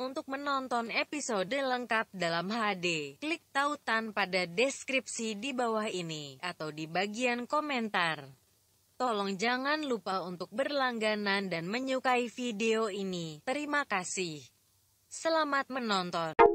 Untuk menonton episode lengkap dalam HD, klik tautan pada deskripsi di bawah ini, atau di bagian komentar. Tolong jangan lupa untuk berlangganan dan menyukai video ini. Terima kasih. Selamat menonton.